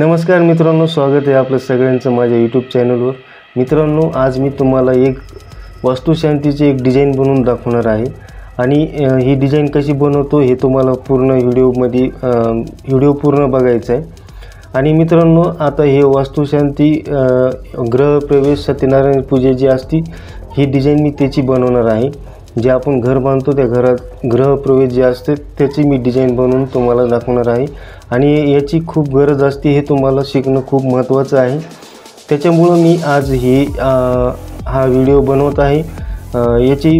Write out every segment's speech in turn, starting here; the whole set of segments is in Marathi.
नमस्कार मित्रांनो स्वागत आहे आपलं सगळ्यांचं माझ्या यूट्यूब चॅनलवर मित्रांनो आज मी तुम्हाला एक वास्तुशांतीची एक डिझाईन बनवून दाखवणार आहे. आणि ही डिझाईन कशी बनवतो हे तुम्हाला पूर्ण व्हिडिओमध्ये व्हिडिओ पूर्ण बघायचा आहे. आणि मित्रांनो आता हे वास्तुशांती ग्रहप्रवेश सत्यनारायण पूजा जी असती ही डिझाईन मी त्याची बनवणार आहे. जे आपण घर बांधतो त्या घरात ग्रहप्रवेश जे असते त्याची मी डिझाईन बनवून तुम्हाला दाखवणार आहे. आणि याची खूप गरज असते हे तुम्हाला शिकणं खूप महत्त्वाचं आहे. त्याच्यामुळं मी आज ही हा व्हिडिओ बनवत आहे. याची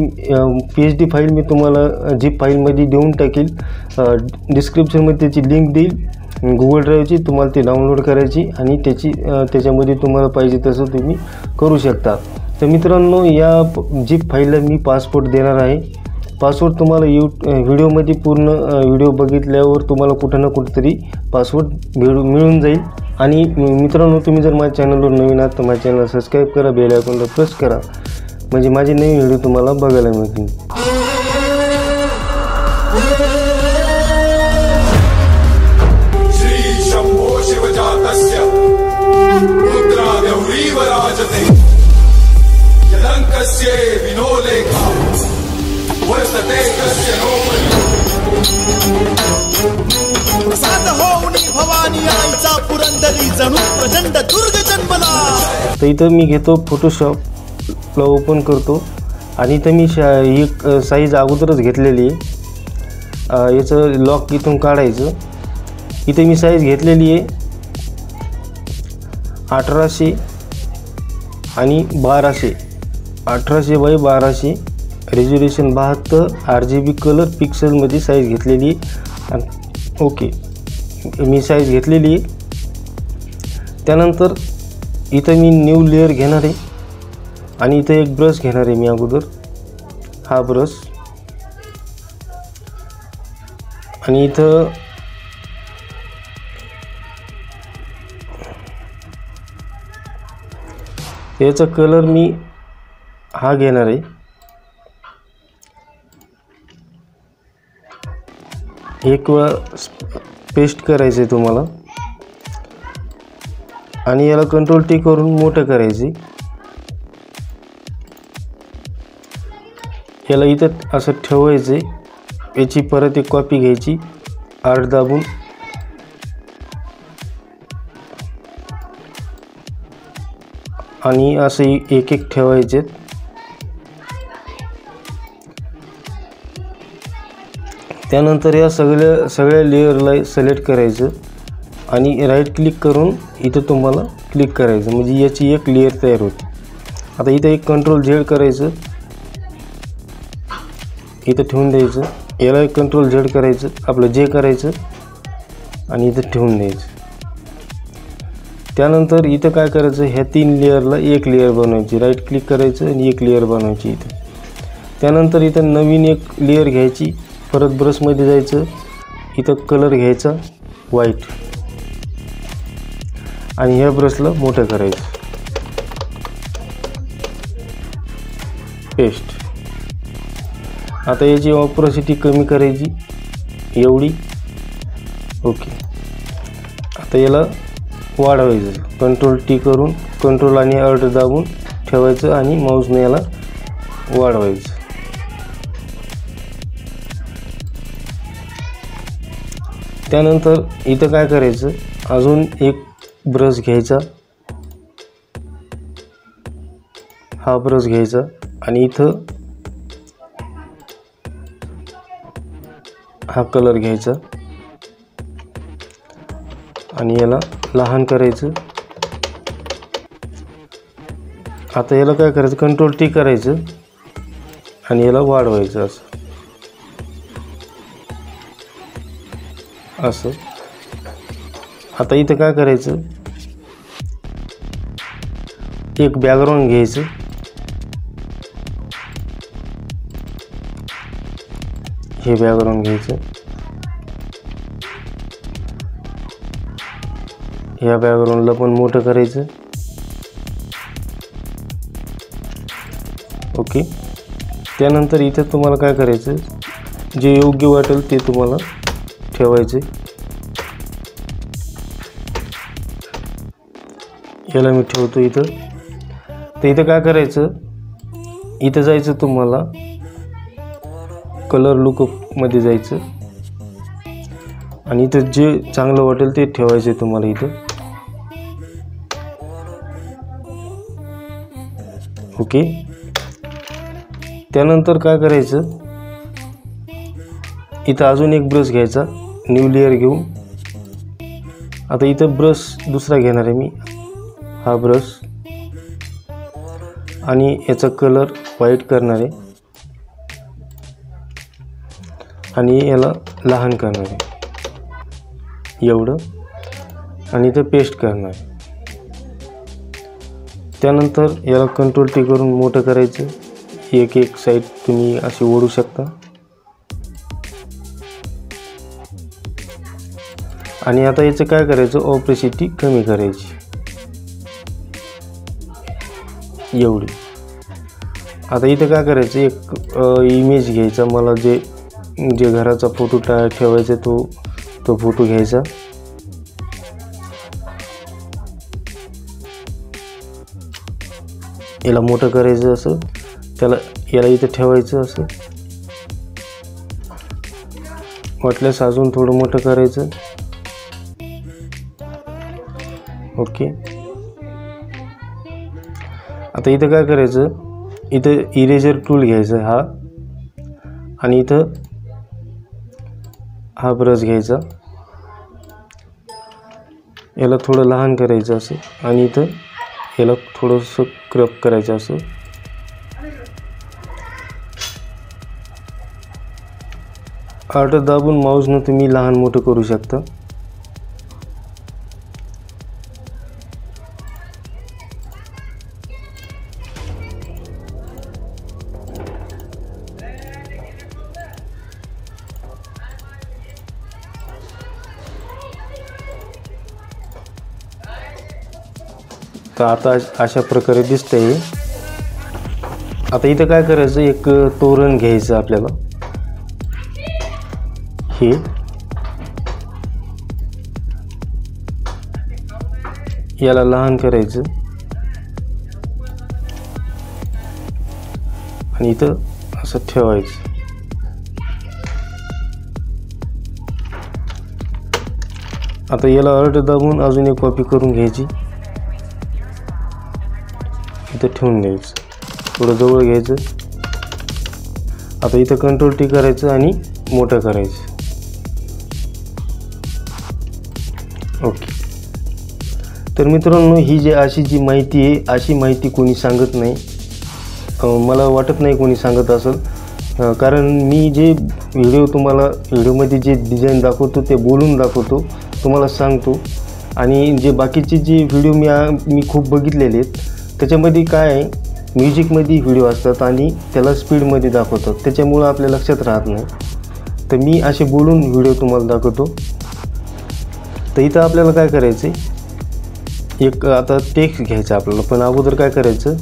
पी एच डी फाईल मी तुम्हाला जी फाईलमध्ये देऊन टाकील. डिस्क्रिप्शनमध्ये त्याची लिंक देईल. गुगल ड्राईव्हची तुम्हाला ती डाउनलोड करायची आणि त्याची त्याच्यामध्ये तुम्हाला पाहिजे तसं तुम्ही करू शकता. तर मित्रांनो या जी फाईलला मी पासपोर्ट देणार आहे. पासवर्ड तुम्हाला यू व्हिडिओमध्ये पूर्ण व्हिडिओ बघितल्यावर तुम्हाला कुठं ना कुठेतरी पासवर्ड मिळू मिळून जाईल. आणि मित्रांनो तुम्ही जर माझ्या चॅनलवर नवीन आहात तर माझ्या चॅनल सबस्क्राईब करा बेल आयकॉनला प्रेस करा. म्हणजे माझे नवीन व्हिडिओ तुम्हाला बघायला मिळतील. भवानी पुरंदरी जणू प्रचंड दुर्ग जन्मला. तर इथं मी घेतो फोटोशॉपला ओपन करतो. आणि इथं मी शा एक साईज अगोदरच घेतलेली आहे. याचं लॉक इथून काढायचं. इथे मी साईज घेतलेली आहे. अठराशे आणि बाराशे. अठराशे बाय बाराशे. रेज्युलेशन बहात्तर. आर जी बी कलर पिक्सलमध्ये साईज घेतलेली आहे. ओके मी साईज घेतलेली आहे. त्यानंतर इथं मी न्यू लेअर घेणार आहे. आणि इथं एक ब्रश घेणार आहे मी अगोदर. हा ब्रश आणि इथं याचा कलर मी हा घेणार आहे. एक वेळा पेस्ट करायचं आहे तुम्हाला. आणि याला कंट्रोल टी करून मोठं करायचे याला इथं असं ठेवायचं याची परत एक कॉपी घ्यायची. आठ दाबून. आणि असं एक एक ठेवायचे त्यानंतर या सगळ्या सगळ्या लेअरला सिलेक्ट करायचं आणि राईट क्लिक करून इथं तुम्हाला क्लिक करायचं. म्हणजे याची एक लेअर तयार होते. आता इथं एक कंट्रोल झेड करायचं. इथं ठेवून द्यायचं. याला एक कंट्रोल झेड करायचं. आपलं जे करायचं. आणि इथं ठेवून द्यायचं. त्यानंतर इथं काय करायचं? ह्या तीन लेअरला एक लेअर बनवायची. राईट क्लिक करायचं आणि एक लेअर बनवायची इथं. त्यानंतर इथं नवीन एक लेअर घ्यायची. परत ब्रशमध्ये जायचं इथं कलर घ्यायचा व्हाईट आणि ह्या ब्रशला मोठं करायचं. पेस्ट आता याची ऑपरॉसिटी कमी करायची. एवढी. ओके. आता याला वाढवायचं. कंट्रोल टी करून कंट्रोल आणि अर्ड दाबून ठेवायचं आणि माऊसने याला वाढवायचं. त्यानंतर इथं काय करायचं? अजून एक ब्रश घ्यायचा. हा ब्रश घ्यायचा आणि इथं हा कलर घ्यायचा. आणि याला लहान करायचं. आता याला काय करायचं? कंट्रोल टी करायचं. आणि याला वाढवायचं असं. असं. आता इथं काय करायचं? एक बॅकग्राऊंड घ्यायचं. हे बॅकग्राऊंड घ्यायचं. ह्या बॅकग्राऊंडला पण मोठं करायचं. ओके. त्यानंतर इथं तुम्हाला काय करायचं? जे योग्य वाटेल ते तुम्हाला ठेवायचे. याला मी ठेवतो इथं. तर इथं काय करायचं? इथं जायचं तुम्हाला. कलर लुकअपमध्ये जायचं. आणि इथं जे चांगलं वाटेल ते ठेवायचं आहे तुम्हाला इथं. ओके? त्यानंतर काय करायचं? इथं अजून एक ब्रश घ्यायचा. न्यू लेअर घेऊ. आता इथं ब्रश दुसरा घेणार आहे मी. हा ब्रश आणि याचा कलर व्हाईट करणार आहे. आणि याला लहान करणार आहे. एवढं. आणि इथं पेस्ट करणार आहे. त्यानंतर याला कंट्रोल टी करून मोठं करायचं. एक एक साईड तुम्ही अशी ओढू शकता. आणि आता याचं काय करायचं? ऑपरेसिटी कमी करायची. एवढी. आता इथं काय करायचं? एक इमेज घ्यायचा. मला जे जे घराचा फोटो टा ठेवायचा तो तो फोटो घ्यायचा. याला मोठं करायचं असं. त्याला याला इथं ठेवायचं असं. वाटल्यास अजून थोडं मोठं करायचं. ओके आता इथं काय करायचं? इथं इरेजर टूल घ्यायचं हा. आणि इथं हा ब्रश घ्यायचा. याला थोडं लहान करायचं असं. आणि इथं याला थोडंसं क्रप करायचं असं. आर्ट दाबून माऊसनं तुम्ही लहान मोठं करू शकता. तर आता अशा प्रकारे दिसतंय आता इथं काय करायचं? एक तोरण घ्यायचं आपल्याला. हे. याला लहान करायचं. आणि इथं असं ठेवायचं. आता याला अर्ध दाबून अजून एक कॉपी करून घ्यायची. इथं ठेवून द्यायचं थोडं जवळ घ्यायचं. आता इथं कंट्रोल टी करायचं आणि मोठं करायचं. ओके. तर मित्रांनो ही जी अशी जी माहिती आहे अशी माहिती कोणी सांगत नाही. मला वाटत नाही कोणी सांगत असेल. कारण मी जे व्हिडिओ तुम्हाला व्हिडिओमध्ये जे डिझाईन दाखवतो ते बोलून दाखवतो तुम्हाला सांगतो. आणि जे बाकीचे जे व्हिडिओ मी मी खूप बघितलेले आहेत त्याच्यामध्ये काय आहे? म्युझिकमध्ये व्हिडिओ असतात आणि त्याला स्पीडमध्ये दाखवतात. त्याच्यामुळं आपल्या लक्षात राहत नाही. तर मी असे बोलून व्हिडिओ तुम्हाला दाखवतो. तर इथं आपल्याला काय करायचं आहे एक आता टेक्स्ट घ्यायचं आपल्याला. पण अगोदर काय करायचं?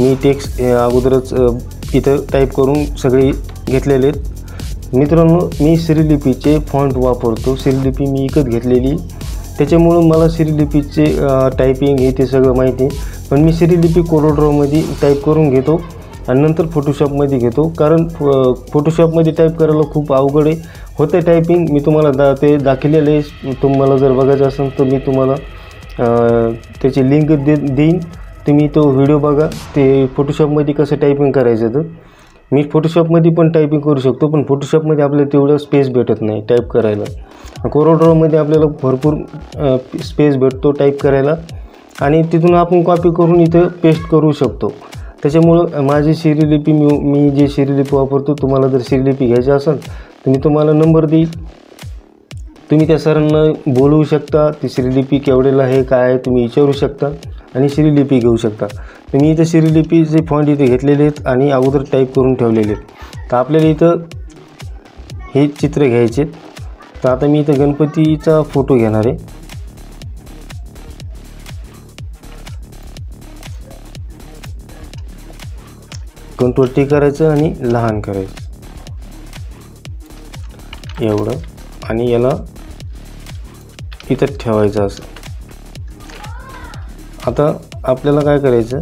मी टेक्स्ट अगोदरच इथं टाईप करून सगळे घेतलेले आहेत. मित्रांनो मी श्रीलिपीचे फॉन्ट वापरतो. श्रीलिपी मी विकत घेतलेली. त्याच्यामुळं मला श्रीलिपीचे टायपिंग हे ते सगळं माहिती आहे. पण मी श्रीलिपी कोरोड्रॉमध्ये टाईप करून घेतो आणि नंतर फोटोशॉपमध्ये घेतो. कारण फो फोटोशॉपमध्ये टाईप करायला खूप अवघड आहे. होते टायपिंग मी तुम्हाला दा ते दाखवलेलं आहे. तुम्हाला जर बघायचं असेल तर मी तुम्हाला त्याची लिंक दे देईन. तुम्ही तो व्हिडिओ बघा. ते फोटोशॉपमध्ये कसं टायपिंग करायचं तर मी फोटोशॉपमध्ये पण टायपिंग करू शकतो पण फोटोशॉपमध्ये आपल्याला तेवढं स्पेस भेटत नाही टाईप करायला. कोरोड्रॉमध्ये आपल्याला भरपूर स्पेस भेटतो टाईप करायला. आणि तिथून आपण कॉपी करून इथं पेस्ट करू शकतो. त्याच्यामुळं माझी शिरीलिपी मी मी जे शिरीलिपी वापरतो तुम्हाला जर शिरीलिपी घ्यायची असेल तर मी तुम्हाला नंबर देईल. तुम्ही त्या सरांना बोलवू शकता ती श्रीलिपी केवढेला आहे काय आहे तुम्ही विचारू शकता आणि श्रीलिपी घेऊ शकता. तुम्ही इथं श्रीलिपीचे फॉन्ट इथे घेतलेले आहेत आणि अगोदर टाईप करून ठेवलेले आहेत. तर आपल्याला इथं हे चित्र घ्यायचे तर आता मी इथं गणपतीचा फोटो घेणार आहे. चिकन टी करायचं आणि लहान करायचं. एवढं. आणि याला इथं ठेवायचं असं. आता आपल्याला काय करायचं?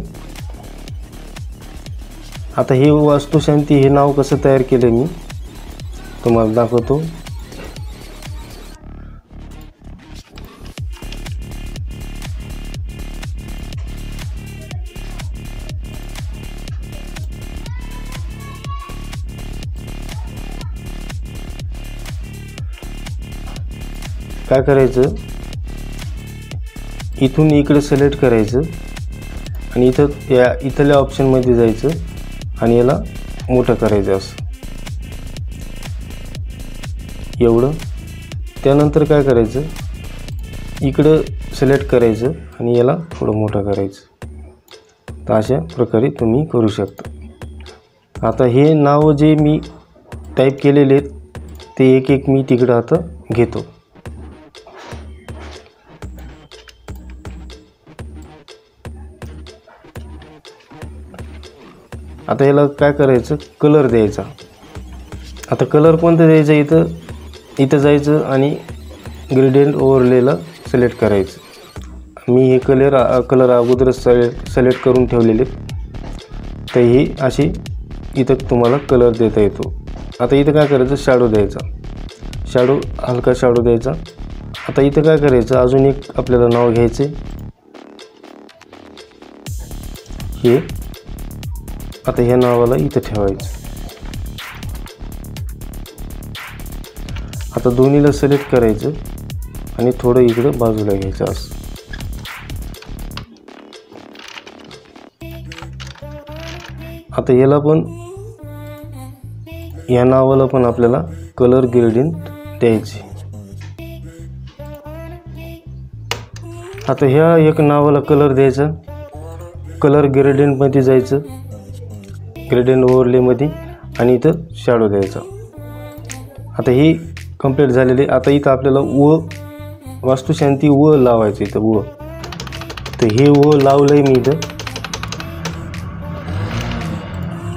आता हे वास्तुशांती हे नाव कसं तयार केलं मी? तुम्हाला दाखवतो. काय करायचं? इथून इकडे सिलेक्ट करायचं आणि इथं या इथल्या ऑप्शनमध्ये जायचं आणि याला मोठं करायचं असं. एवढं. त्यानंतर काय करायचं? इकडं सिलेक्ट करायचं आणि याला थोडं मोठं करायचं. तर अशा प्रकारे तुम्ही करू शकता. आता हे नाव जे मी टाईप केलेले आहेत ते एक एक मी तिकडं आता घेतो. आता याला काय करायचं? कलर द्यायचा. आता कलर कोणतं द्यायचं इथं? इथं जायचं आणि ग्रेडियंट ओव्हरलेला सिलेक्ट करायचं. मी हे कलर कलर अगोदरच सिलेक्ट सिलेक्ट करून ठेवलेले. तर ही अशी इथं तुम्हाला कलर देता येतो. आता इथं काय करायचं? शॅडो द्यायचा. शॅडो हलका शॅडो द्यायचा. आता इथं काय करायचं? अजून एक आपल्याला नाव घ्यायचे हे आता ह्या नावाला इथं ठेवायचं. आता दोन्हीला सिलेक्ट करायचं आणि थोडं इकडं बाजूला घ्यायचं असं. आता याला पण या नावाला पण आपल्याला कलर ग्रेडियंट द्यायचे. आता ह्या एक नावाला कलर द्यायचा. कलर ग्रेडियंटमध्ये जायचं. ग्रेडियंट ओव्हरलेमध्ये आणि इथं शॅडो द्यायचा. आता हे कंप्लीट झालेली आता इथं आपल्याला व वास्तुशांती व लावायचं इथं व. तर हे व लावलं आहे मी इथं.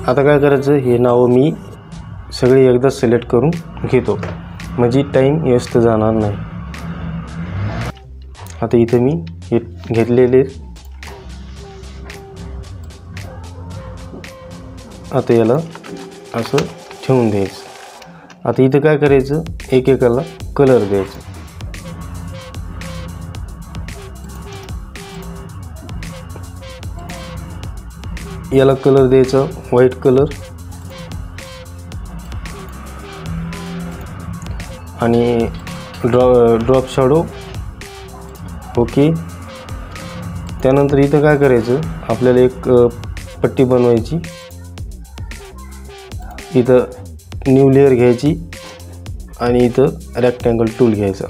आता काय करायचं हे नावं मी सगळे एकदा सिलेक्ट करून घेतो. म्हणजे टाईम व्यस्त जाणार नाही. आता इथं मी हे घेतलेले आता याला असं ठेवून द्यायचं. आता इथं काय करायचं? एकेकाला कलर द्यायचं. याला कलर द्यायचा व्हाईट कलर आणि ड्रॉ ड्रॉप शॅडो ओके त्यानंतर इथं काय करायचं? आपल्याला एक पट्टी बनवायची. इथं न्यू लेअर घ्यायची आणि इथं रेक्टँगल टूल घ्यायचा.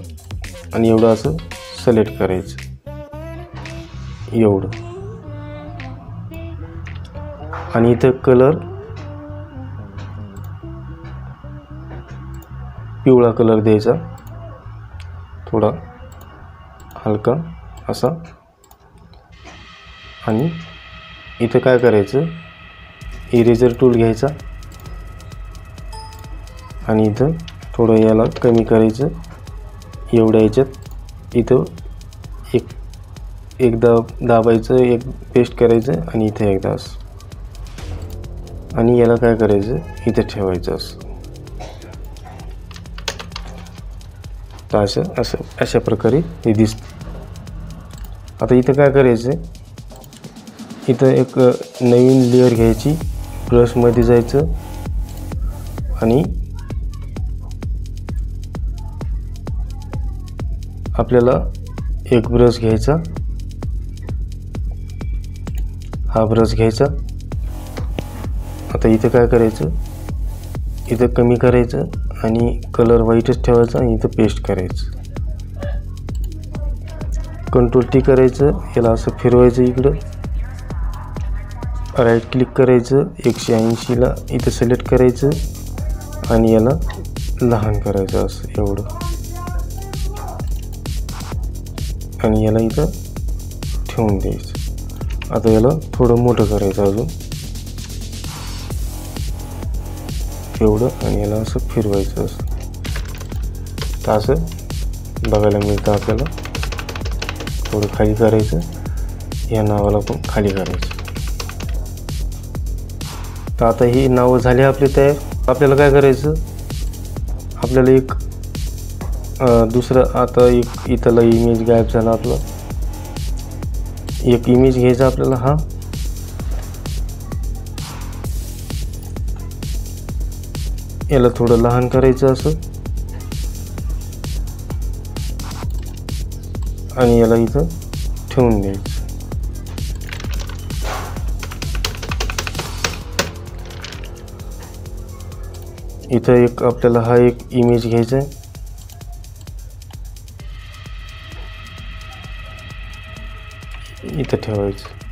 आणि एवढं असं सिलेक्ट करायचं. एवढं. आणि इथं कलर पिवळा कलर द्यायचा. थोडा हलका असा. आणि इथं काय करायचं? इरेजर टूल घ्यायचा. आणि इथं थोडं याला कमी करायचं. एवढ्या याच्यात इथं एक एकदा दाबायचं एक पेस्ट करायचं आणि इथं एकदा असं. आणि याला काय करायचं? इथं ठेवायचं असं. तर असं असं अशा प्रकारे हे दिसतं. आता इथं काय करायचं? इथं एक नवीन लेअर घ्यायची. ब्रशमध्ये जायचं. आणि आपल्याला एक ब्रश घ्यायचा. हा ब्रश घ्यायचा. आता इथं काय करायचं? इथं कमी करायचं आणि कलर व्हाईटच ठेवायचा आणि इथं पेस्ट करायचं. कंट्रोल टी करायचं याला असं फिरवायचं इकडं. राईट क्लिक करायचं एकशे ऐंशीला इथं सिलेक्ट करायचं आणि याला लहान करायचं असं एवढं. आणि याला इथं ठेवून द्यायचं आता याला थोडं मोठं करायचं अजून एवढं आणि याला असं फिरवायचं असं तर असं बघायला मिळतं आपल्याला थोडं खाली करायचं या नावाला पण खाली करायचं तर आता ही नावं झाली आपली तयार आपल्याला काय करायचं आपल्याला एक दुसरं आता एक इथला इमेज गायब झाला आपला. एक इमेज घ्यायचा आपल्याला हा. याला थोडं लहान करायचं असं. आणि याला इथं ठेवून द्यायचं. इथं एक आपल्याला हा एक इमेज घ्यायचा आहे. इथं ठेवायचं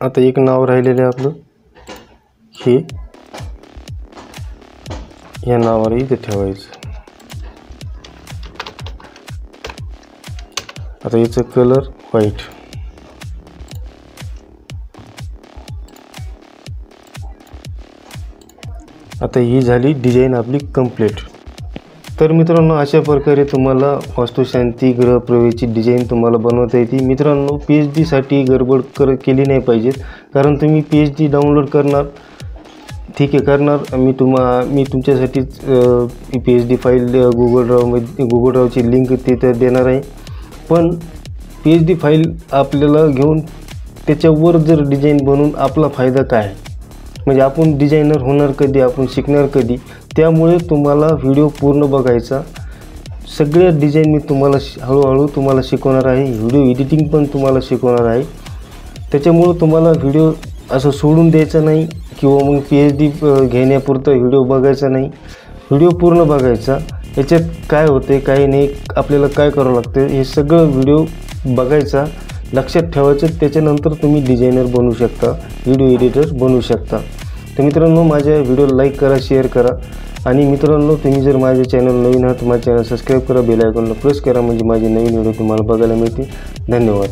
आता एक नाव राहिलेलं आहे आपलं हे या नावावर इथे ठेवायचं आता याचं कलर व्हाईट आता ही झाली डिझाईन आपली कंप्लीट तर मित्रांनो अशा प्रकारे तुम्हाला वास्तुशांती गृहप्रवेशची डिझाईन तुम्हाला बनवता येते. मित्रांनो पी एच डीसाठी गडबड कर केली नाही पाहिजेत. कारण तुम्ही पी एच डी डाउनलोड करणार ठीक आहे करणार. मी तुम्हा मी तुमच्यासाठीच P H D file Google ड्रावमध्ये Google ड्रावची लिंक तिथं देणार आहे. पण पी एच डी फाईल आपल्याला घेऊन त्याच्यावर जर डिझाईन बनवून आपला फायदा काय? म्हणजे आपण डिझायनर होणार कधी? आपण शिकणार कधी? त्यामुळे तुम्हाला व्हिडिओ पूर्ण बघायचा. सगळ्या डिझाईन मी तुम्हाला शि- हळूहळू तुम्हाला शिकवणार आहे. व्हिडिओ एडिटिंग पण तुम्हाला शिकवणार आहे. त्याच्यामुळं तुम्हाला व्हिडिओ असं सोडून द्यायचा नाही किंवा मग पी एच डी घेण्यापुरतं व्हिडिओ बघायचा नाही. व्हिडिओ पूर्ण बघायचा. याच्यात काय होते काय नाही आपल्याला काय करावं लागतं हे सगळं व्हिडिओ बघायचा लक्षात ठेवायचं. त्याच्यानंतर तुम्ही डिझायनर बनू शकता व्हिडिओ एडिटर बनू शकता. तर मित्रांनो माझ्या व्हिडिओ लाईक करा शेअर करा. आणि मित्रांनो तुम्ही जर माझे चॅनल नवीन आहात माझ्या चॅनल सबस्क्राईब करा बेल आयकॉनला प्रेस करा म्हणजे माझे नवीन व्हिडिओ तुम्हाला बघायला मिळतील. धन्यवाद.